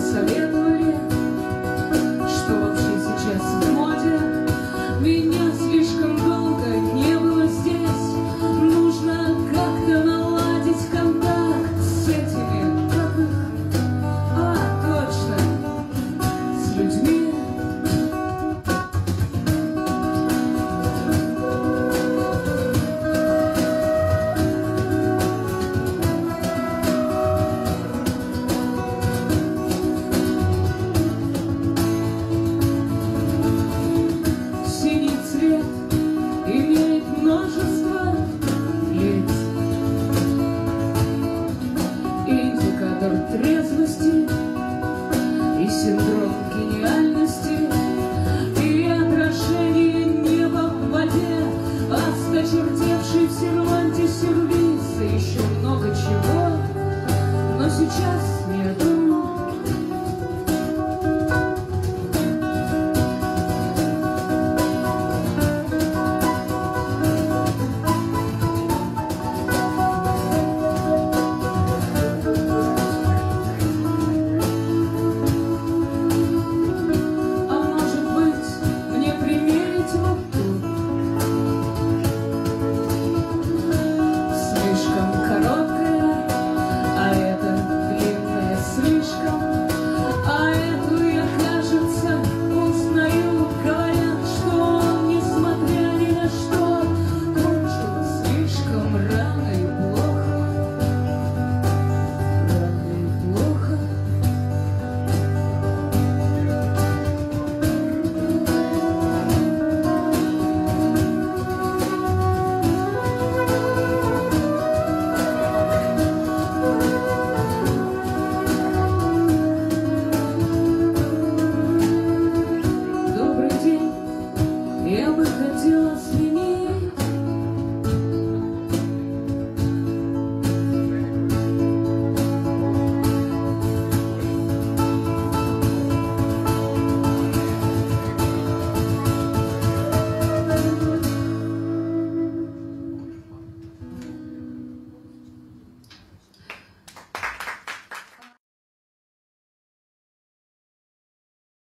pensamento. Фактор трезвости и синдром гениальности. И отражение неба в воде Осточертевший в серванте сервис И еще много чего Но сейчас